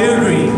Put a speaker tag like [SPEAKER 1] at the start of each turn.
[SPEAKER 1] we agree.